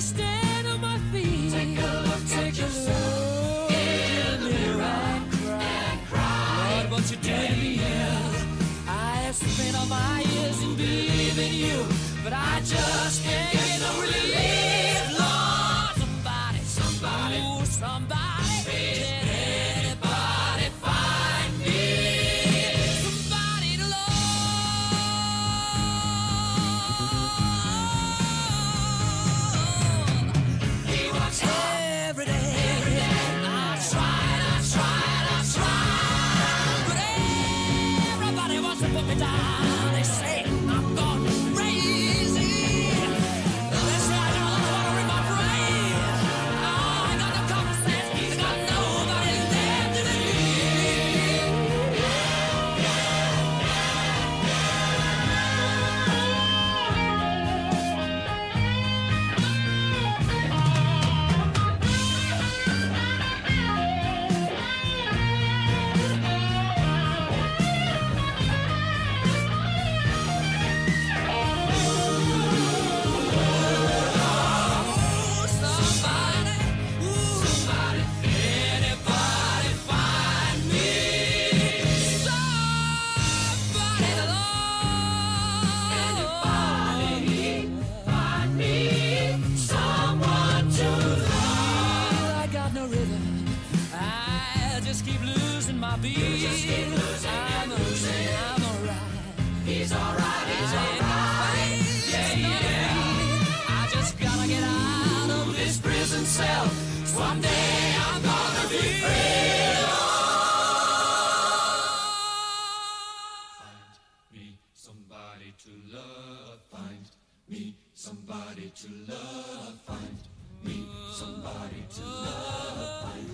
stand on my feet. Take a look Take at look in the mirror and cry. And cry. Lord, what you doing to me here? I have spent all my years in believing you, but I just can't get no relief, Lord. Somebody, somebody, somebody. himself. Someday I'm gonna be free. Find me somebody to love. Find me somebody to love. Find me somebody to love. Find